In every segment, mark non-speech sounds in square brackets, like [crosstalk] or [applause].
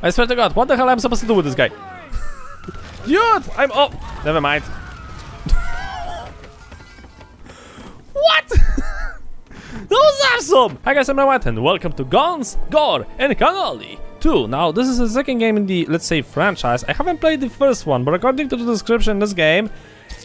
I swear to god, what the hell am I supposed to do with this guy? Dude, I'm- oh, never mind. [laughs] what? [laughs] that was awesome! Hi guys, I'm White and welcome to Guns, Gore and Cannoli 2. Now, this is the second game in the, let's say, franchise. I haven't played the first one, but according to the description in this game,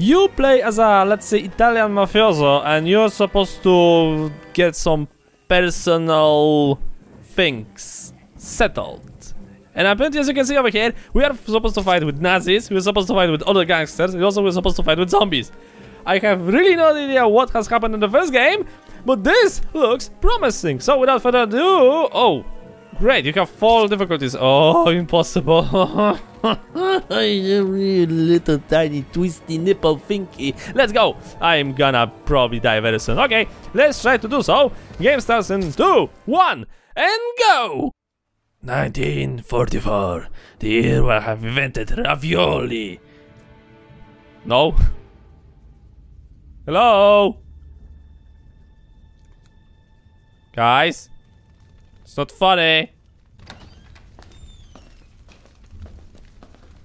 you play as a, let's say, Italian mafioso and you're supposed to get some personal things settled. And apparently, as you can see over here, we are supposed to fight with Nazis, we're supposed to fight with other gangsters, and also we're supposed to fight with zombies. I have really no idea what has happened in the first game, but this looks promising. So without further ado, oh, great, you have four difficulties. Oh, impossible. [laughs] little tiny twisty nipple thinky. Let's go. I'm gonna probably die very soon. Okay, let's try to do so. Game starts in two, one, and go. 1944, the year where I have invented ravioli. No. Hello? Guys? It's not funny.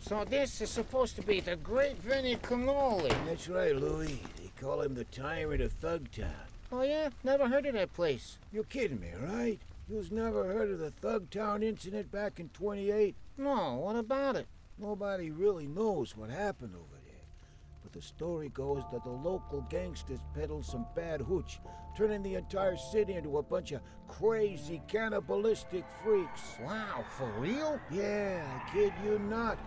So this is supposed to be the great Vinnie Cannoli. That's right, Louis. They call him the tyrant of Thugtown. Oh yeah? Never heard of that place. You're kidding me, right? You've never heard of the Thugtown incident back in 28? No, what about it? Nobody really knows what happened over there. But the story goes that the local gangsters peddled some bad hooch, turning the entire city into a bunch of crazy cannibalistic freaks. Wow, for real? Yeah, I kid you not.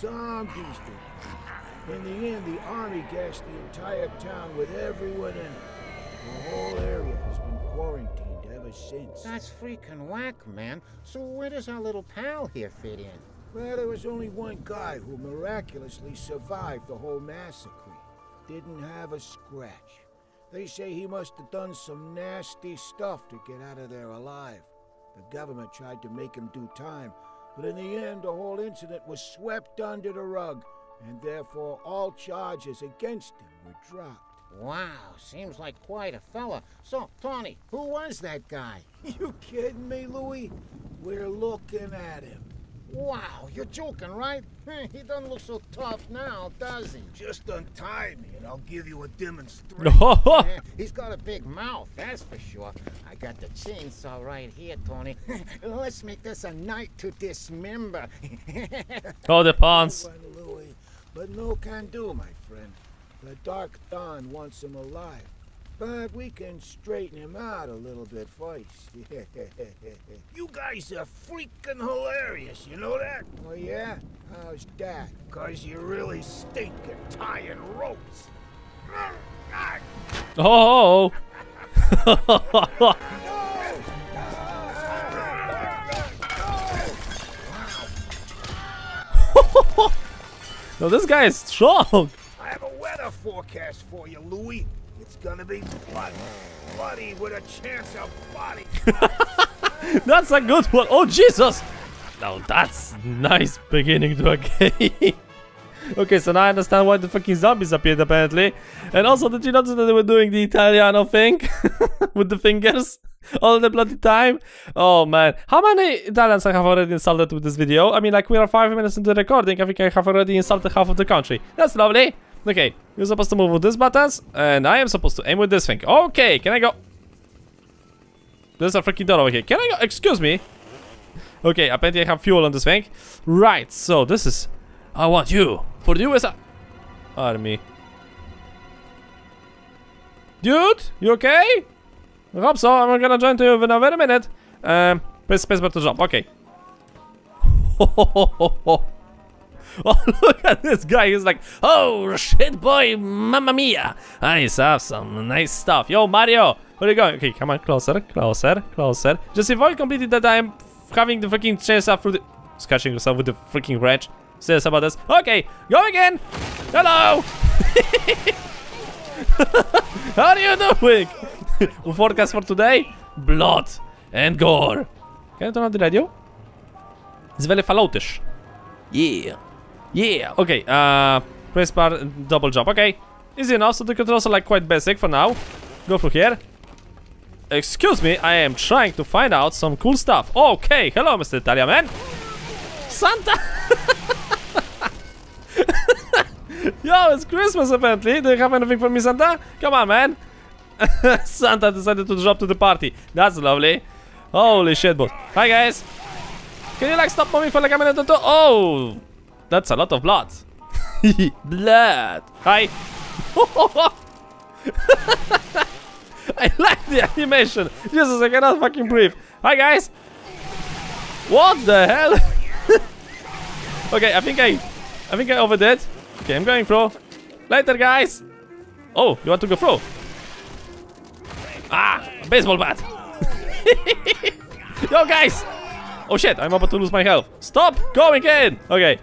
Zombies did. In the end, the army gassed the entire town with everyone in it. Ever since. That's freaking whack, man. So where does our little pal here fit in? Well, there was only one guy who miraculously survived the whole massacre. Didn't have a scratch. They say he must have done some nasty stuff to get out of there alive. The government tried to make him do time, but in the end, the whole incident was swept under the rug, and therefore all charges against him were dropped. Wow, seems like quite a fella. So, Tony, who was that guy? [laughs] You kidding me, Louis? We're looking at him. Wow, you're joking, right? [laughs] He doesn't look so tough now, does he? Just untie me and I'll give you a demonstration. Eh, [laughs] He's got a big mouth, that's for sure. I got the chainsaw right here, Tony. Let's make this a night to dismember. Oh, the pawns. But no can do, my friend. The Dark Dawn wants him alive. But we can straighten him out a little bit first. [laughs] you guys are freaking hilarious, you know that? Oh, yeah? How's that? Because you really stink at tying ropes. Oh. [laughs] no, this guy is strong. Forecast for you, Louis. It's gonna be bloody, bloody with a chance of body. [laughs] That's a good one. Oh, Jesus. Now that's nice beginning to a [laughs] game. okay, so now I understand why the fucking zombies appeared apparently. And also, did you notice that they were doing the Italiano thing? [laughs] With the fingers? All the bloody time? Oh man. How many Italians I have already insulted with this video? I mean, like, we are five minutes into the recording. I think I have already insulted half of the country. That's lovely. Okay, you're supposed to move with these buttons. And I am supposed to aim with this thing. Okay, can I go? There's a freaking door over here. Can I go? Excuse me. Okay, apparently I have fuel on this thing. Right, so this is... I want you for the USA Army. Dude, you okay? I hope so. I'm gonna join to you in a very minute. Um, press spacebar to jump. Okay. [laughs] [laughs] oh, look at this guy. He's like, oh, shit, boy, mamma mia. Ah, I have some nice stuff. Yo, Mario, where are you going? Okay, come on, closer, closer, closer. Just avoid completely that I'm having the freaking chainsaw through the... Scratching yourself with the freaking wrench. Serious about this. Okay, go again. Hello. [laughs] How are you doing? [laughs] Forecast for today? Blood and gore. Can I turn on the radio? It's very falloutish. Yeah. Yeah. Okay, uh, press bar, double jump. Okay. Easy enough, so the controls are like quite basic for now. Go through here. Excuse me, I am trying to find out some cool stuff. Okay, hello, Mr. Italian man. Santa! [laughs] Yo, it's Christmas apparently. Do you have anything for me, Santa? Come on, man. [laughs] Santa decided to drop to the party. That's lovely. Holy shit, boss. Hi, guys. Can you like stop moving for like a minute or two? Oh, that's a lot of blood. [laughs] blood. Hi. [laughs] I like the animation. Jesus, I cannot fucking breathe. Hi, guys. What the hell? [laughs] okay, I think I, I think I overdid. Okay, I'm going through. Later, guys. Oh, you want to go through? Ah, baseball bat. Yo, guys. Oh shit, I'm about to lose my health. Stop going in. Okay.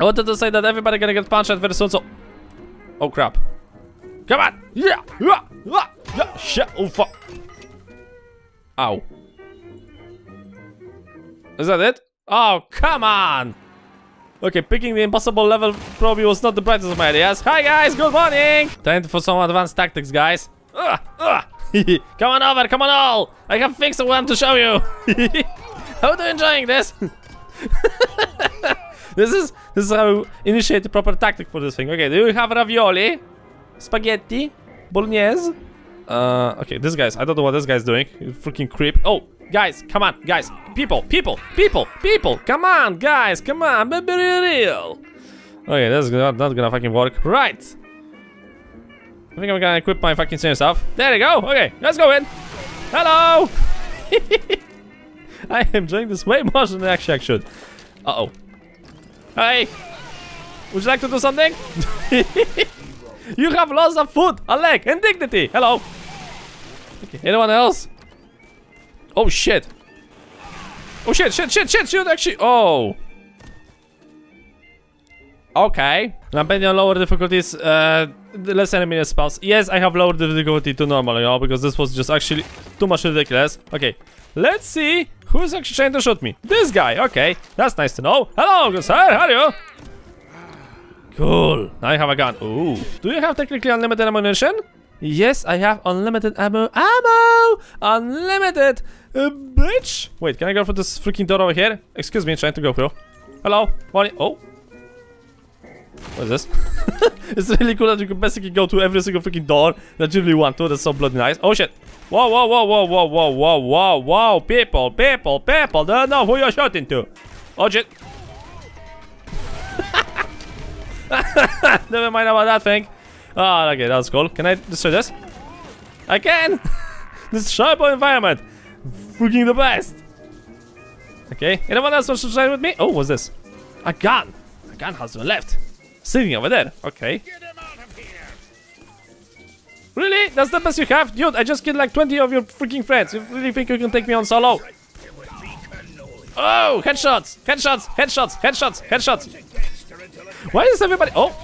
I wanted to say that everybody gonna get punched very soon, so... Oh crap. Come on. Yeah. Yeah. Yeah. yeah. Shit. Oh fuck. Ow. Is that it? Oh, come on. Okay, picking the impossible level probably was not the brightest of my ideas. Hi guys, good morning! Time for some advanced tactics, guys. Ugh, ugh. [laughs] come on over, come on all! I have things I want to show you! [laughs] how are you enjoying this? [laughs] this is this is how initiate the proper tactic for this thing. Okay, do you have ravioli? Spaghetti? Bolognese? Uh, okay, this guy's, I don't know what this guy's doing. Freaking creep. Oh, guys, come on, guys. People, people, people, people. Come on, guys, come on, be real. Okay, this is not, not gonna fucking work. Right. I think I'm gonna equip my fucking same stuff. There you go. Okay, let's go in. Hello. [laughs] I am enjoying this way more than actually I should. Uh-oh. Hey. Would you like to do something? [laughs] you have lots of food, a leg, and dignity. Hello. Okay, anyone else? Oh shit. Oh shit, shit, shit, shit, shit, actually. Oh. Okay. I'm betting on lower difficulties, uh, less enemy spawns. Yes, I have lowered the difficulty to normal, you know, because this was just actually too much ridiculous. Okay, let's see who's actually trying to shoot me. This guy, okay. That's nice to know. Hello, good sir, how are you? Cool. Now I have a gun. Ooh. Do you have technically unlimited ammunition? Yes, I have unlimited ammo. Ammo! Unlimited! Uh, bitch! Wait, can I go through this freaking door over here? Excuse me, trying to go through. Hello? Morning. Oh. What is this? [laughs] it's really cool that you can basically go to every single freaking door that you really want to. That's so bloody nice. Oh shit. Whoa, whoa, whoa, whoa, whoa, whoa, whoa, whoa, whoa. People, people, people. Don't know who you're shooting to. Oh shit. [laughs] Never mind about that thing. Oh, okay, that was cool. Can I destroy this? I can! [laughs] this sharp environment! Freaking the best! Okay, anyone else wants to try with me? Oh, what's this? A gun! A gun has been left. Sitting over there. Okay. Really? That's the best you have? Dude, I just killed like 20 of your freaking friends. You really think you can take me on solo? Oh, headshots! Headshots! Headshots! Headshots! Headshots! Why is everybody... Oh!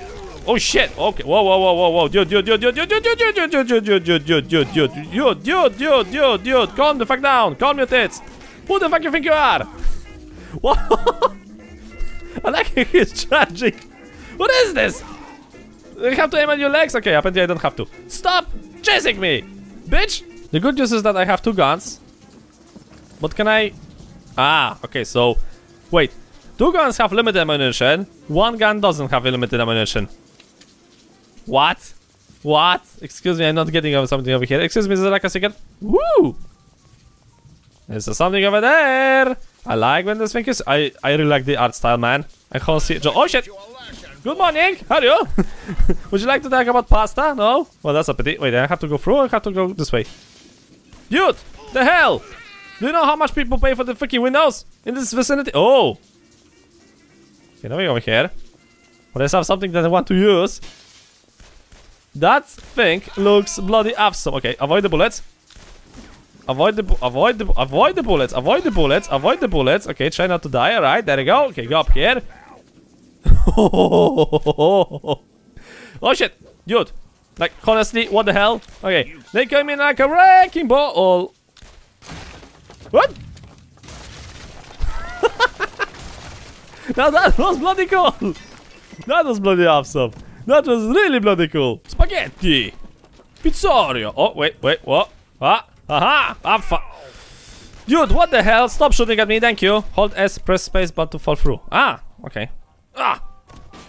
Oh shit! Okay. Whoa, whoa, whoa, whoa, whoa! Dude, dude, dude, dude, dude, dude, dude, dude, dude, dude, dude, dude, dude, dude, dude, dude, dude, dude, dude, dude, calm the fuck down! Calm your tits! Who the fuck you think you are? What? I like he's charging. What is this? You have to aim at your legs? Okay, apparently I don't have to. Stop chasing me! Bitch! The good news is that I have two guns. But can I... Ah, okay, so... Wait. Two guns have limited ammunition. One gun doesn't have limited ammunition. What? What? Excuse me, I'm not getting something over here. Excuse me, is there like a secret? Woo! There's something over there. I like when this thing is. I, I really like the art style, man. I can't see it. Oh shit! Good morning! How are you? Would you like to talk about pasta? No? Well, that's a pity. Wait, I have to go through I have to go this way? Dude! The hell? Do you know how much people pay for the freaking windows in this vicinity? Oh! Okay, now we go over here. But I have something that I want to use. That thing looks bloody awesome. Okay, avoid the bullets. Avoid the avoid the avoid the bullets. Avoid the bullets. Avoid the bullets. Okay, try not to die. All right, there you go. Okay, go up here. [laughs] oh shit, dude. Like honestly, what the hell? Okay, they came in like a wrecking ball. What? [laughs] now that was bloody cool. That was bloody awesome. That was really bloody cool. Spaghetti. Pizzeria. Oh, wait, wait, what? Ah, aha, I'm fu- Dude, what the hell? Stop shooting at me, thank you. Hold S, press space but to fall through. Ah, okay. Ah!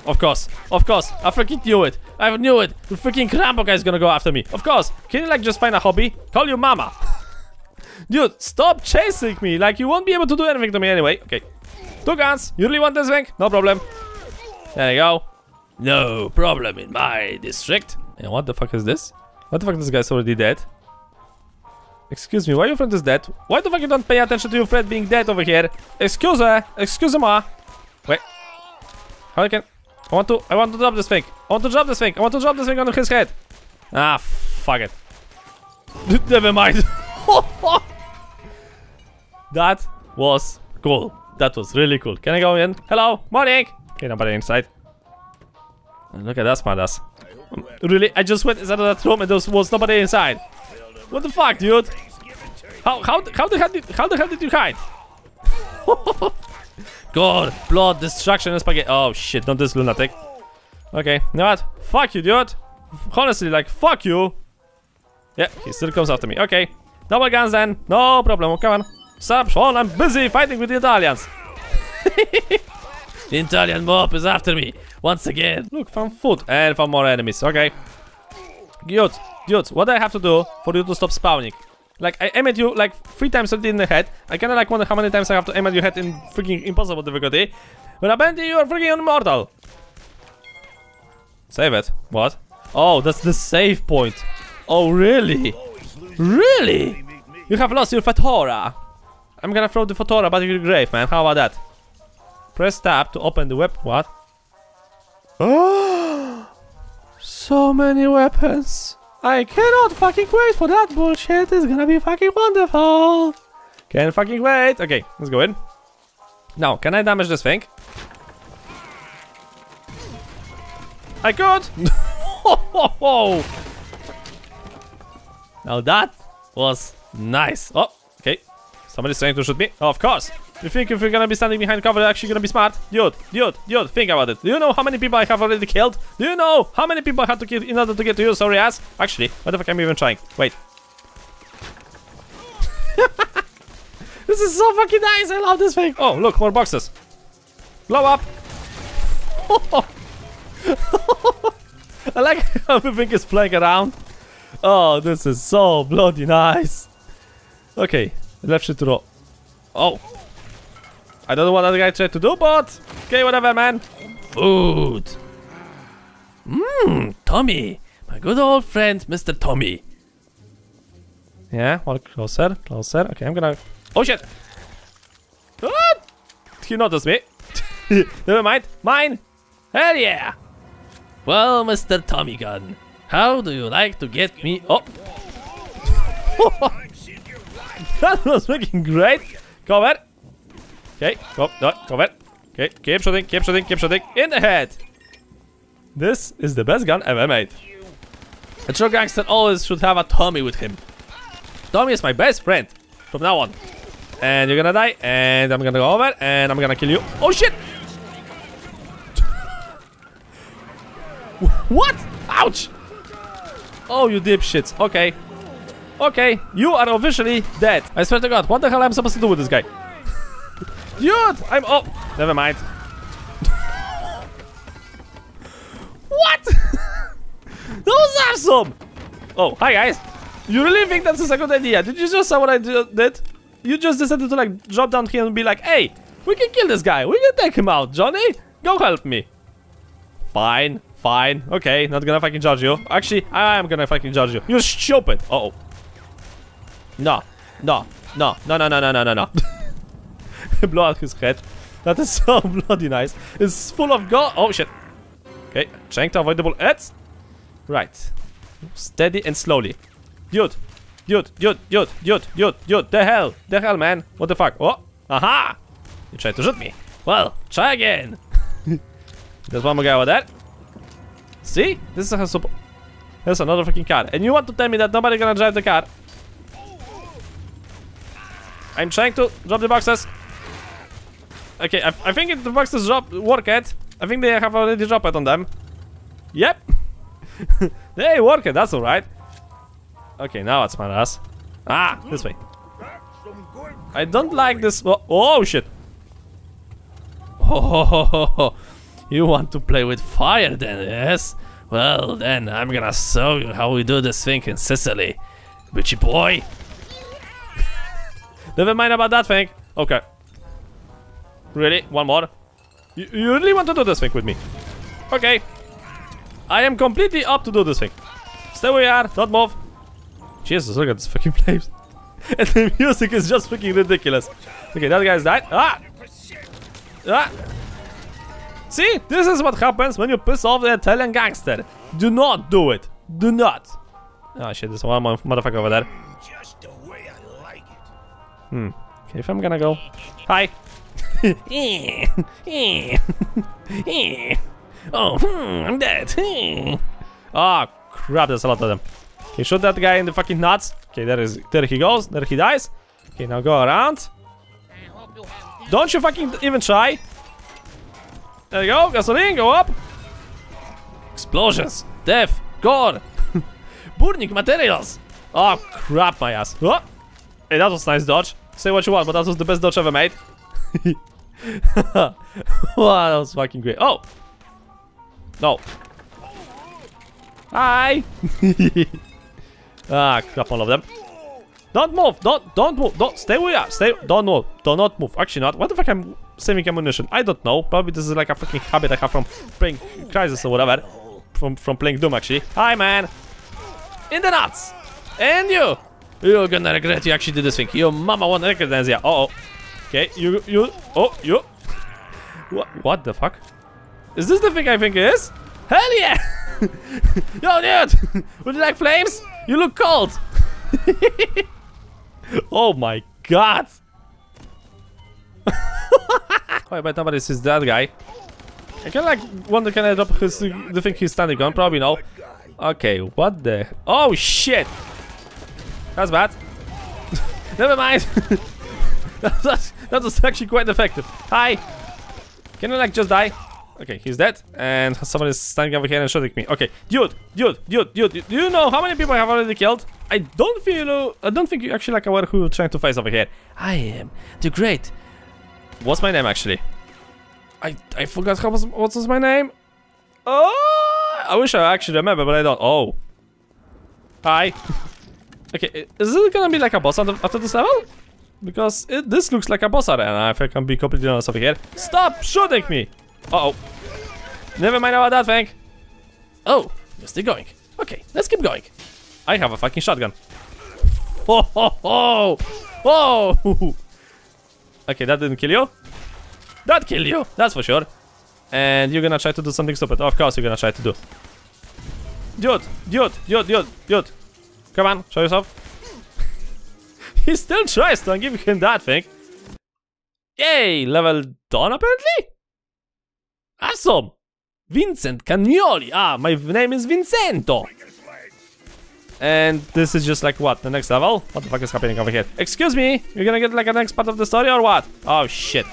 Of course, of course. I freaking knew it. I knew it. The freaking Crampo guy is gonna go after me. Of course. Can you like just find a hobby? Call your mama. [laughs] Dude, stop chasing me. Like you won't be able to do anything to me anyway. Okay. Two guns. You really want this thing? No problem. There you go. No problem in my district. And what the fuck is this? What the fuck this guy's already dead? Excuse me, why your friend is dead? Why the fuck you don't pay attention to your friend being dead over here? Excuse me, excuse me. Wait. How I can... I want to... I want to drop this thing. I want to drop this thing. I want to drop this thing on his head. Ah, fuck it. [laughs] Never mind. [laughs] that was cool. That was really cool. Can I go in? Hello, morning. Okay, nobody inside. Look at that smartass. Really? I just went inside of that room and there was nobody inside. What the fuck, dude? How how how the hell did how the hell did you hide? [laughs] God, blood, destruction, and spaghetti. Oh shit, not this lunatic. Okay, you know what? Fuck you, dude. Honestly, like, fuck you. Yeah, he still comes after me. Okay. Double guns then. No problem. Come on. Stop, Sean. I'm busy fighting with the Italians. [laughs] the Italian mob is after me. Once again. Look, found food. And found more enemies. Okay. Dude, dude, what do I have to do for you to stop spawning? Like, I aim at you like three times in the head. I kinda like wonder how many times I have to aim at your head in freaking impossible difficulty. But apparently you are freaking immortal. Save it. What? Oh, that's the save point. Oh, really? Really? You have lost your Fedora. I'm gonna throw the Fedora back in your grave, man. How about that? Press tab to open the web. What? Oh, [gasps] so many weapons. I cannot fucking wait for that bullshit. It's gonna be fucking wonderful. Can't fucking wait. Okay, let's go in. Now, can I damage this thing? I could. [laughs] now that was nice. Oh, okay. Somebody's trying to shoot me. Oh, of course. You think if you're gonna be standing behind cover, you're actually gonna be smart? Dude, dude, dude, think about it. Do you know how many people I have already killed? Do you know how many people I had to kill in order to get to you, sorry ass? Actually, what the fuck am I even trying? Wait. [laughs] this is so fucking nice, I love this thing. Oh, look, more boxes. Blow up. [laughs] I like [laughs] how everything is playing around. Oh, this is so bloody nice. Okay, left shift to roll. Oh. I don't know what other guy tried to do, but... Okay, whatever, man. Food. Mmm, Tommy. My good old friend, Mr. Tommy. Yeah, one closer, closer. Okay, I'm gonna... Oh, shit. Ah! He noticed me. [laughs] Never mind. Mine. Hell yeah. Well, Mr. Tommy Gun, how do you like to get me? Oh, [laughs] that was looking great. Cover. Okay, go, no, cover. Okay, keep shooting, keep shooting, keep shooting in the head. This is the best gun ever made. A true gangster always should have a Tommy with him. Tommy is my best friend from now on. And you're gonna die, and I'm gonna go over, and I'm gonna kill you. Oh shit! [laughs] What? Ouch! Oh, you dipshits. Okay. Okay, you are officially dead. I swear to God, what the hell am I supposed to do with this guy? Dude, I'm... Oh, never mind. what? [laughs] that was awesome! Oh, hi guys. You really think that's a good idea? Did you just saw what I did? You just decided to like drop down here and be like, hey, we can kill this guy. We can take him out. Johnny, go help me. Fine. Fine. Okay, not gonna fucking judge you. Actually, I am gonna fucking judge you. You're stupid. Uh oh. No. No. No, no, no, no, no, no, no. [laughs] [laughs] Blow out his head. That is [laughs] so bloody nice. It's full of gold. Oh, shit. Okay, trying to avoid the bullets. Right. Steady and slowly. Dude. Dude, dude, dude, dude, dude, dude. The hell. The hell, man. What the fuck? Oh. Aha. You tried to shoot me. Well, try again. [laughs] There's one more guy over there. See? This is a. There's another fucking car. And you want to tell me that nobody gonna drive the car? I'm trying to drop the boxes. Okay, I, I think the boxes drop work it. I think they have already dropped it on them. Yep. [laughs] they work it, that's alright. Okay, now it's my ass. Ah, this way. I don't like this. Oh, oh shit. Oh, [laughs] you want to play with fire then, yes? Well, then I'm gonna show you how we do this thing in Sicily. Bitchy boy. [laughs] Never mind about that thing. Okay. Really? One more? You, you really want to do this thing with me? Okay. I am completely up to do this thing. Stay where you are, don't move. Jesus, look at this fucking [laughs] flames. and the music is just fucking ridiculous. Okay, that guy's died. Ah! Ah! See? This is what happens when you piss off the Italian gangster. Do not do it. Do not. Oh shit, there's one more motherfucker over there. Just the way I like. Hmm. Okay, if I'm gonna go. Hi. [laughs] oh, hmm, I'm dead. oh, [laughs] crap, there's a lot of them. Okay, shoot that guy in the fucking nuts. Okay, there is, there he goes, there he dies. Okay, now go around. Don't you fucking even try. There you go, gasoline, go up. Explosions, death, gore, [laughs] burning materials. Oh, crap, my ass. Oh. Hey, that was nice dodge. Say what you want, but that was the best dodge ever made. [laughs] wow, that was fucking great. Oh! No. Hi! [laughs] ah, crap, all of them. Don't move! Don't, don't move! Don't, stay where you are! Stay, don't move! Do not move! Actually not. What the fuck I'm saving ammunition? I don't know. Probably this is like a fucking habit I have from playing Crysis or whatever. From, from playing Doom, actually. Hi, man! In the nuts! And you! You're gonna regret you actually did this thing. Your mama won't recognize you. Uh oh. Okay, you, you, oh, you. What, what the fuck? Is this the thing I think it is? Hell yeah! [laughs] Yo, dude! [laughs] Would you like flames? You look cold! [laughs] oh my god! I bet nobody sees that guy. I can like wonder can I drop his, the thing he's standing on? Probably no. Okay, what the? Oh shit! That's bad. Never mind. [laughs] that, was, that was actually quite effective. Hi. Can I like just die? Okay, he's dead, and [laughs] someone is standing over here and shooting me. Okay, dude, dude, dude, dude, do you know how many people I have already killed? I don't feel, I don't think you actually like aware who you're trying to face over here. I am the great. What's my name actually? I I forgot how was what was my name. Oh, I wish I actually remember, but I don't. Oh, hi. [laughs] okay, is it gonna be like a boss after this level? Because it, this looks like a boss arena, if I can be completely honest over here. Stop shooting me! Uh oh Never mind about that, thing. Oh, you're still going. Okay, let's keep going. I have a fucking shotgun. Oh, [laughs] ho, ho! Whoa! [laughs] Okay, that didn't kill you. That killed you, that's for sure. And you're gonna try to do something stupid. Of course you're gonna try to do. Dude, dude, dude, dude, dude. Come on, show yourself. He still tries to give him that thing. Yay, level done apparently? Awesome! Vincent Cagnoli. Ah, my name is Vincento. And this is just like what, the next level? What the fuck is happening over here? Excuse me, you're gonna get like a next part of the story or what? Oh shit.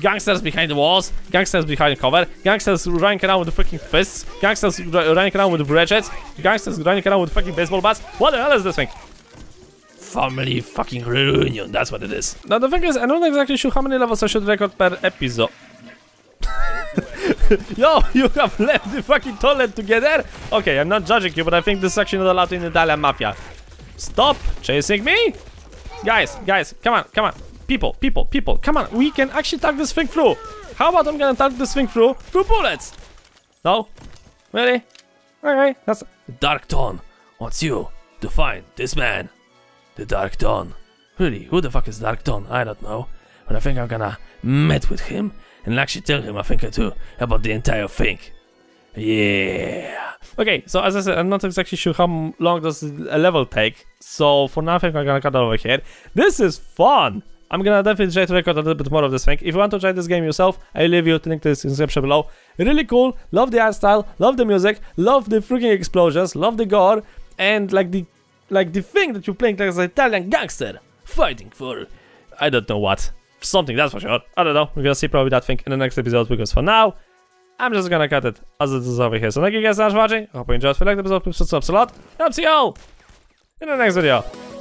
Gangsters behind the walls, gangsters behind cover, gangsters running around with freaking fists, gangsters running around with ratchets, gangsters running around with fucking baseball bats. What the hell is this thing? Family fucking reunion, that's what it is. Now the thing is, I'm not exactly sure how many levels I should record per episode. [laughs] Yo, you have left the fucking toilet together? Okay, I'm not judging you, but I think this is actually not allowed in the Italian Mafia. Stop chasing me! Guys, guys, come on, come on. People, people, people, come on. We can actually talk this thing through. How about I'm gonna talk this thing through through bullets? No? Really? Okay, that's... Dark Dawn wants you to find this man. The Dark Dawn. Really, who the fuck is Dark Dawn? I don't know. But I think I'm gonna meet with him and actually tell him a thing or two about the entire thing. Yeah. Okay, so as I said, I'm not exactly sure how long does a level take. So for now, I think I'm gonna cut over here. This is fun. I'm gonna definitely try to record a little bit more of this thing. If you want to try this game yourself, I leave you the link to the description below. Really cool. Love the art style. Love the music. Love the freaking explosions. Love the gore. And like the like the thing that you're playing like as an Italian gangster fighting for I don't know what something, that's for sure. I don't know. We're gonna see probably that thing in the next episode because for now, I'm just gonna cut it as it is over here. So thank you guys so much for watching. I hope you enjoyed. If you liked the episode, please subscribe a lot. And I'll see you all in the next video.